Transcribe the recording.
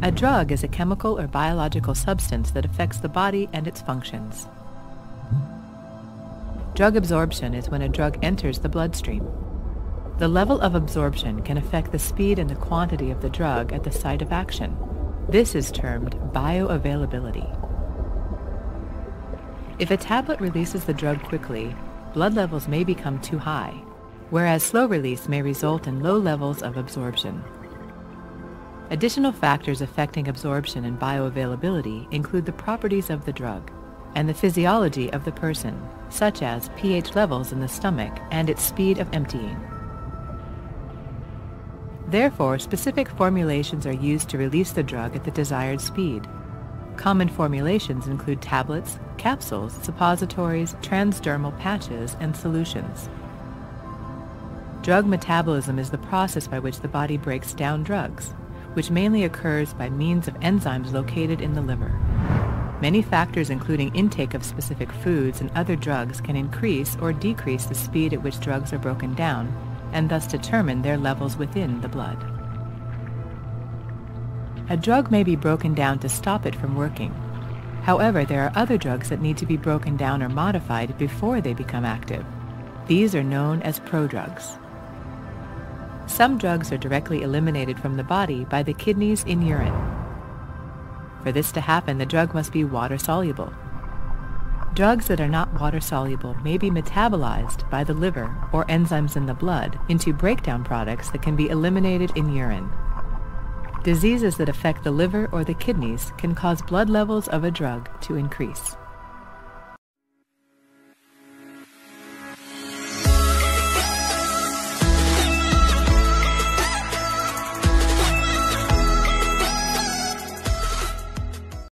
A drug is a chemical or biological substance that affects the body and its functions. Drug absorption is when a drug enters the bloodstream. The level of absorption can affect the speed and the quantity of the drug at the site of action. This is termed bioavailability. If a tablet releases the drug quickly, blood levels may become too high, whereas slow release may result in low levels of absorption. Additional factors affecting absorption and bioavailability include the properties of the drug and the physiology of the person, such as pH levels in the stomach and its speed of emptying. Therefore, specific formulations are used to release the drug at the desired speed. Common formulations include tablets, capsules, suppositories, transdermal patches, and solutions. Drug metabolism is the process by which the body breaks down drugs which mainly occurs by means of enzymes located in the liver. Many factors including intake of specific foods and other drugs can increase or decrease the speed at which drugs are broken down and thus determine their levels within the blood. A drug may be broken down to stop it from working. However, there are other drugs that need to be broken down or modified before they become active. These are known as prodrugs. Some drugs are directly eliminated from the body by the kidneys in urine. For this to happen, the drug must be water-soluble. Drugs that are not water-soluble may be metabolized by the liver or enzymes in the blood into breakdown products that can be eliminated in urine. Diseases that affect the liver or the kidneys can cause blood levels of a drug to increase.